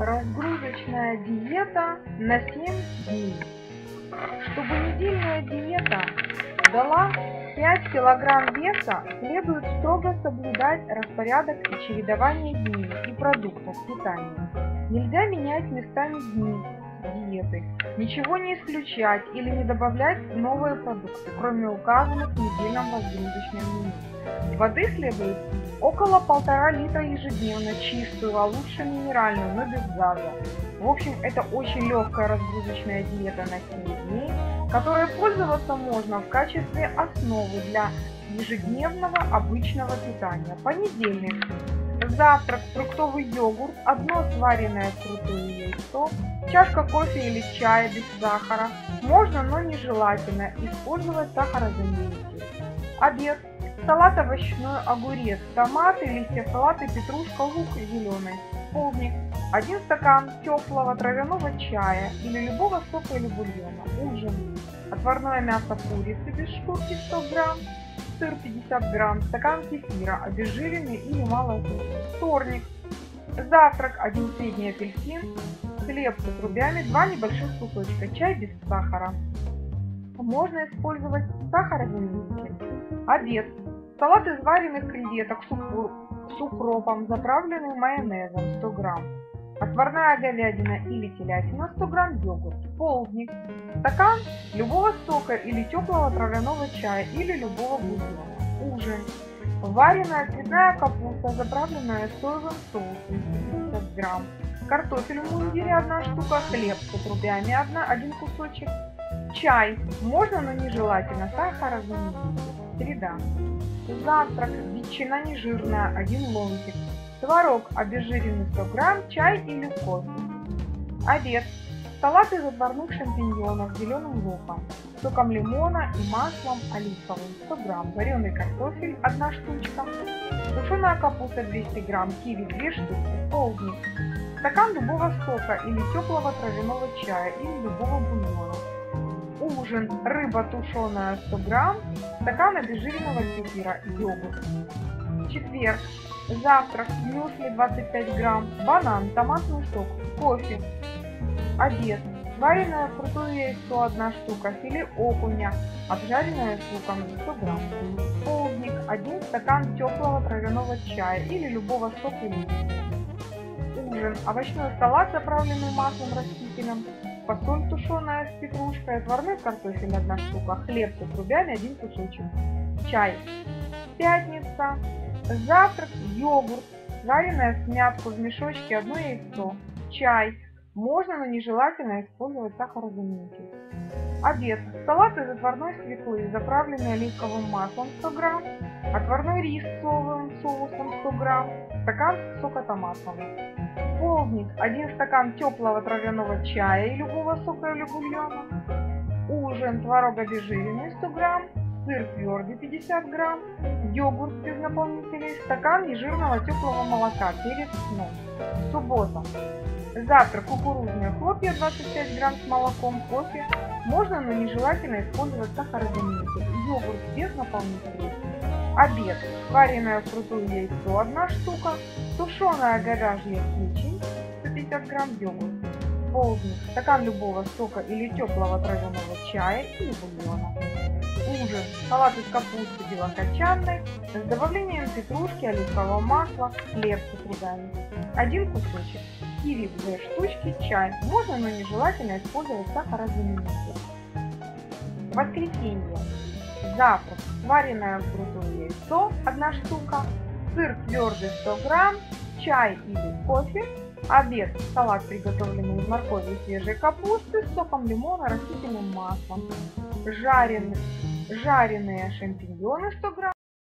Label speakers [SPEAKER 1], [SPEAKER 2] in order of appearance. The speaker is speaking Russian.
[SPEAKER 1] Разгрузочная диета на 7 дней. Чтобы недельная диета дала 5 килограмм веса, следует строго соблюдать распорядок и чередование дней и продуктов питания. Нельзя менять местами дни диеты, ничего не исключать или не добавлять новые продукты, кроме указанных в недельном разгрузочном меню. Воды следует около полтора литра ежедневно, чистую, а лучше минеральную, но без газа. В общем, это очень легкая разгрузочная диета на 7 дней, которой пользоваться можно в качестве основы для ежедневного обычного питания. Понедельник. Завтрак, фруктовый йогурт, одно сваренное крутое яйцо, чашка кофе или чая без сахара. Можно, но нежелательно использовать сахарозаменитель. Обед. Салат овощной, огурец, томаты, листья салата, петрушка, лук зеленый, полдник, один стакан теплого травяного чая или любого сока или бульона, ужин, отварное мясо курицы без шкурки 100 грамм, сыр 50 грамм, стакан кефира, обезжиренный или малосольный, вторник, завтрак, один средний апельсин, хлеб с отрубями, два небольших кусочка, чай без сахара. Можно использовать сахарозаменитель. Обед. Салат из вареных креветок с укропом, заправленный майонезом 100 грамм. Отварная говядина или телятина 100 грамм йогурт. Полдник. Стакан любого сока или теплого травяного чая или любого бульона. Ужин. Вареная цветная капуста, заправленная соевым соусом 50 грамм. Картофель в мундире 1 штука, хлеб с отрубями 1, 1 кусочек. Чай. Можно, но нежелательно. Сахарозаменитель. Среда. Завтрак. Ветчина нежирная, 1 ломтик. Творог обезжиренный 100 грамм, чай или кофе. Обед. Салат из отварных шампиньонов с зеленым луком, соком лимона и маслом оливковым 100 грамм, вареный картофель 1 штучка, тушеная капуста 200 грамм, киви 2 штуки, полдник, стакан дубового сока или теплого травяного чая или любого бульона, ужин, рыба тушеная 100 грамм, стакан обезжиренного кефира, йогурт. Четверг. Завтрак, мюсли 25 грамм, банан, томатный сок, кофе. Обед. Вареное крутое яйцо 1 штука, филе окуня, обжаренное с луком 100 грамм. Полдник, 1 стакан теплого травяного чая или любого сока или Ужин. Овощной салат, заправленный маслом растительным, фасоль тушеная с петрушкой, отварной картофель 1 штука, хлеб с отрубями 1 кусочек, чай. Пятница. Завтрак, йогурт, жареная смятку в мешочке, одно яйцо, чай. Можно, но нежелательно использовать сахарозаменитель. Обед. Салат из отварной свеклы, заправленный оливковым маслом 100 грамм, отварной рис соевым соусом 100 грамм, стакан сока томатного. Полдник. 1 стакан теплого травяного чая и любого сока или бульона. Ужин. Творог обезжиренный 100 грамм, сыр твердый 50 грамм, йогурт без наполнителей, стакан нежирного теплого молока перед сном. Суббота. Завтрак кукурузные хлопья 25 грамм с молоком, кофе. Можно, но нежелательно использовать сахарозаменитель. Йогурт без наполнителей. Обед. Вареное вкрутую яйцо 1 штука, тушеная говяжья печень 150 грамм йогурт. Полдник. Стакан любого сока или теплого травяного чая или бульона ужин, салат из капусты белокочанной с добавлением петрушки, оливкового масла, хлеб с отрубями. Один кусочек, киви две штучки, чай. Можно, но нежелательно использовать сахарозаменитель. Воскресенье. Завтрак. Вареное вкрутую яйцо 1 штука, сыр твердый 100 грамм, чай или кофе, Обед. Салат, приготовленный из моркови и свежей капусты с соком лимона, растительным маслом. Жареный жареные шампиньоны 100 грамм,